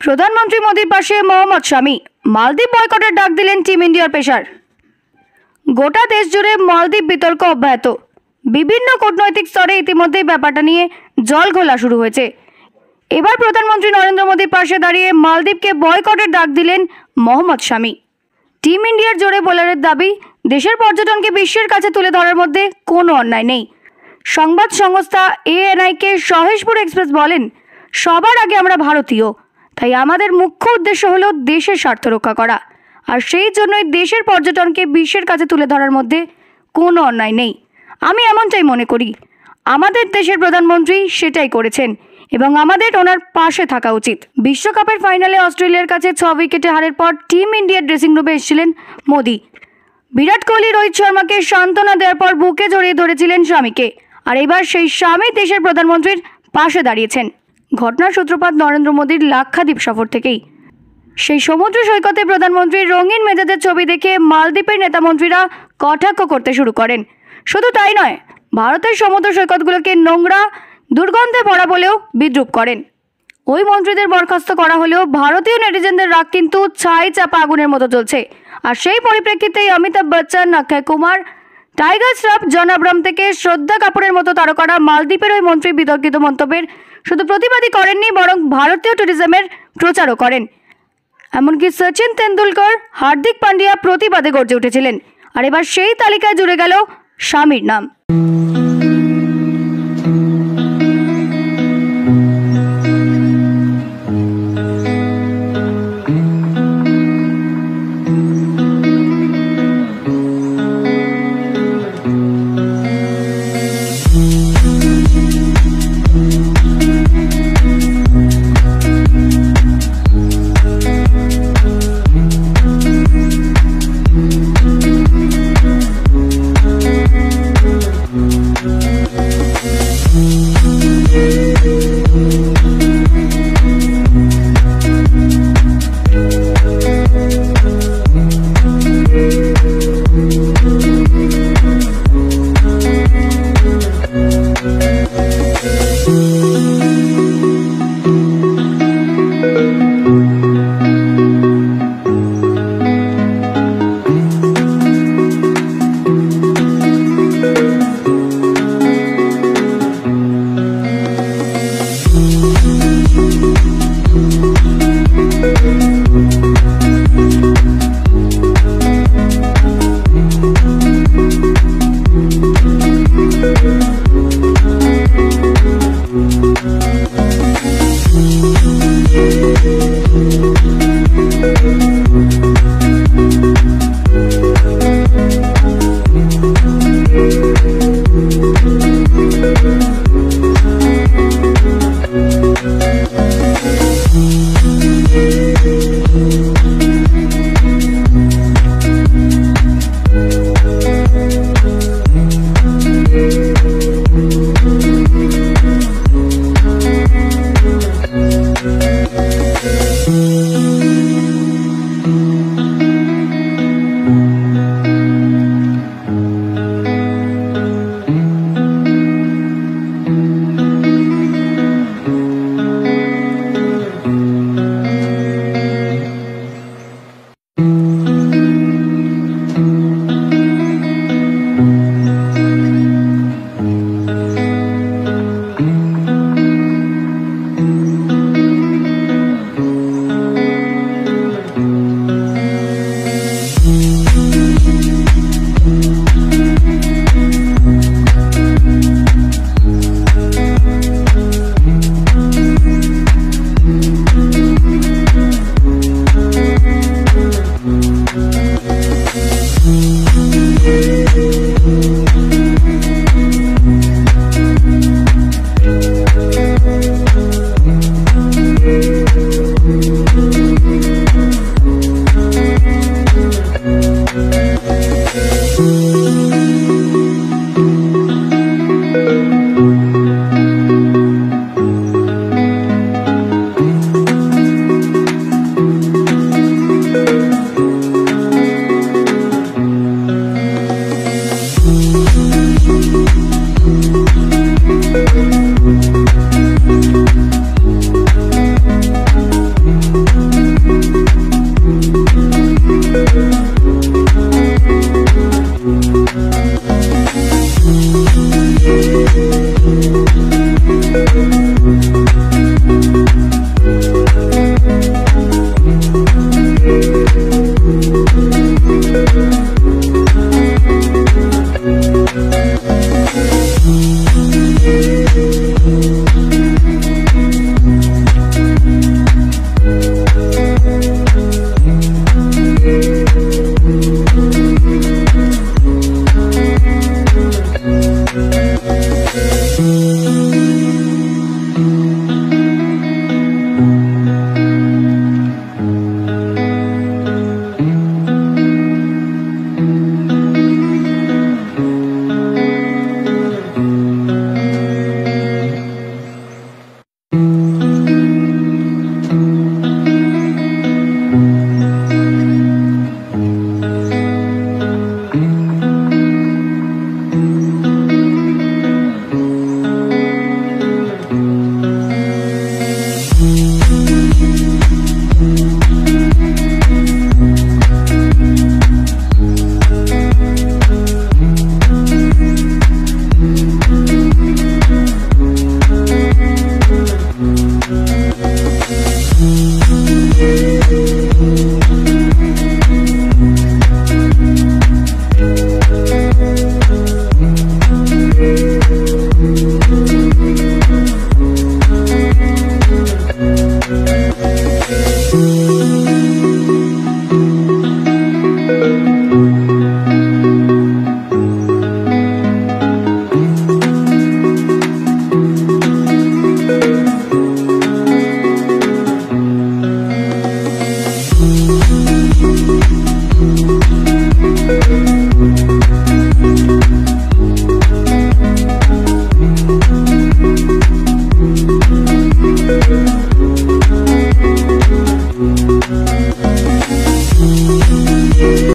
প্রধানমন্ত্রী মোদীর পাশে মোহাম্মদ শামি। মালদ্বীপ বয়কটের ডাক দিলেন টিম ইন্ডিয়ার পেশার গোটা দেশ জুড়ে মালদ্বীপ বিতর্ক অব্যাহত। বিভিন্ন কূটনৈতিক স্তরে ইতিমধ্যেই ব্যাপারটা নিয়ে জল ঘোলা শুরু হয়েছে। এবার প্রধানমন্ত্রী নরেন্দ্র মোদীর পাশে দাঁড়িয়ে মালদ্বীপকে বয়কটের ডাক দিলেন মোহাম্মদ শামি। টিম ইন্ডিয়ার জোরে বোলারের দাবি, দেশের পর্যটনকে বিশ্বের কাছে তুলে ধরার মধ্যে কোনো অন্যায় নেই। সংবাদ সংস্থা এএনআইকে সহেশপুর এক্সপ্রেস বলেন, সবার আগে আমরা ভারতীয়। তাই আমাদের মুখ্য উদ্দেশ্য হলো দেশের স্বার্থ রক্ষা করা। আর সেই জন্যই দেশের পর্যটনকে বিশ্বের কাছে তুলে ধরার মধ্যে কোনো অন্যায় নেই। আমি এমনটাই মনে করি, আমাদের দেশের প্রধানমন্ত্রী সেটাই করেছেন এবং আমাদের ওনার পাশে থাকা উচিত। বিশ্বকাপের ফাইনালে অস্ট্রেলিয়ার কাছে ছ উইকেটে হারের পর টিম ইন্ডিয়ার ড্রেসিং রুমে এসেছিলেন মোদি। বিরাট কোহলি, রোহিত শর্মাকে সান্ত্বনা দেওয়ার পর বুকে জড়িয়ে ধরেছিলেন স্বামীকে। আর এবার সেই স্বামী দেশের প্রধানমন্ত্রীর পাশে দাঁড়িয়েছেন। ঘটনার সূত্রপাত নরেন্দ্র মোদীর লাক্ষাদ্বীপ সফর থেকেই। সেই সমুদ্র সৈকতে প্রধানমন্ত্রীর রঙিন মেজাজের ছবি দেখে মালদ্বীপের নেতামন্ত্রীরা কটাক্ষ করতে শুরু করেন। শুধু তাই নয়, ভারতের সমুদ্র সৈকতগুলোকে নোংরা, দুর্গন্ধে ভরা বলেও বিদ্রুপ করেন। ওই মন্ত্রীদের বরখাস্ত করা হলেও ভারতীয় নেটিজেনদের রাগ কিন্তু ছাই চাপা আগুনের মতো চলছে আর সেই পরিপ্রেক্ষিতেই Amitabh Bachchan, Akshay Kumar, Tiger Shroff, John Abraham থেকে শ্রদ্ধা কাপুরের মতো তারকারা মালদ্বীপের ওই মন্ত্রী বিতর্কিত মন্তব্যের শুধু প্রতিবাদী করেননি, বরং ভারতীয় ট্যুরিজমের প্রচারও করেন। এমনকি সচিন তেন্ডুলকর, হার্দিক পান্ডিয়া প্রতিবাদে গর্জে উঠেছিলেন। আর এবার সেই তালিকায় জুড়ে গেল স্বামীর নাম।